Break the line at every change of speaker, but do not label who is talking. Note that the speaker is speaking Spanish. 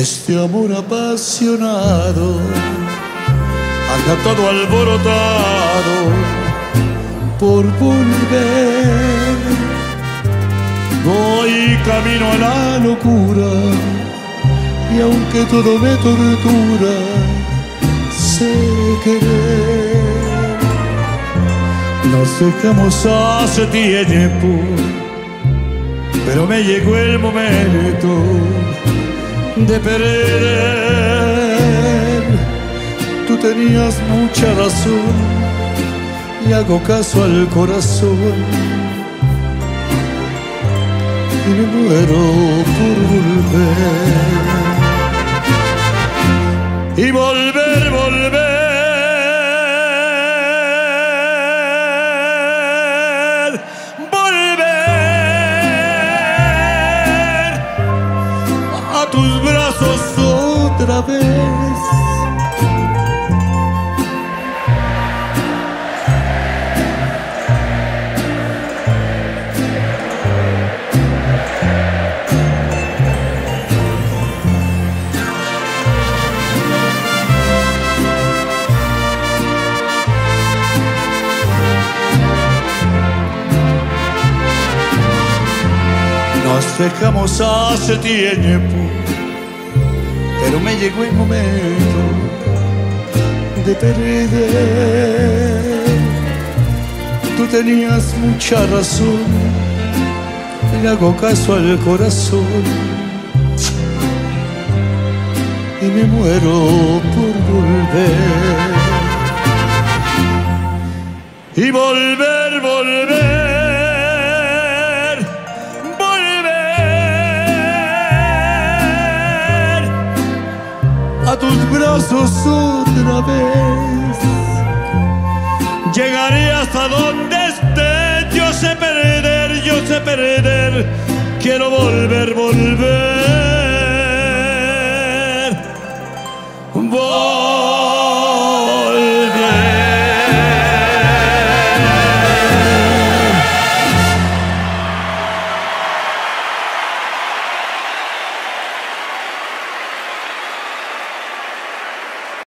amor apasionado anda todo alborotado por volver. Voy camino a la locura y aunque todo me tortura, sé querer. Nos dejamos hace tiempo, pero me llegó el momento de perder. Tú tenías mucha razón y hago caso al corazón y me muero por volver. Y volver, Nos dejamos hace tiempo, pero me llegó el momento de perder. Tú tenías mucha razón, le hago caso al corazón y me muero por volver. A tus brazos otra vez. Llegaré hasta donde estés, yo sé perder, yo sé perder, quiero volver, volver. Volver.